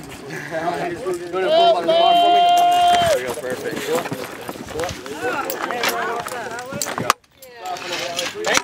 screen before. Go to the bar for me. There you go, perfect.